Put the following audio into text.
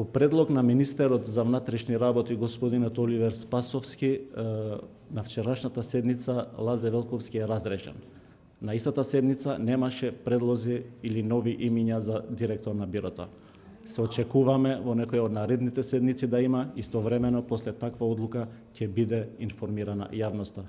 по предлог на министерот за внатрешни работи господинот Оливер Спасовски на вчерашната седница Лазе Велковски е разрешен. На истата седница немаше предлози или нови имиња за директор на бирото. Се очекуваме во некоја од наредните седници да има, истовремено после таква одлука ќе биде информирана јавноста.